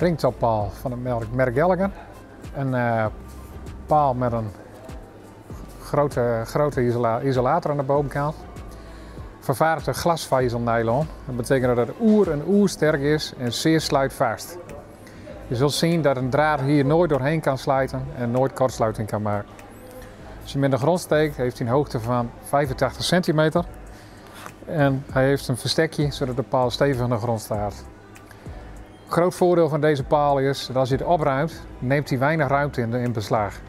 springtoppaal van het merk, merk. Een uh, paal met een grote, grote isola isolator aan de bovenkant. Glasvezel nylon. Dat betekent dat het oer en oer sterk is en zeer sluitvast. Je zult zien dat een draad hier nooit doorheen kan sluiten en nooit kortsluiting kan maken. Als je hem in de grond steekt, heeft hij een hoogte van 85 centimeter. En hij heeft een verstekje zodat de paal stevig aan de grond staat. Groot voordeel van deze paal is dat als je het opruimt, neemt hij weinig ruimte in, in beslag.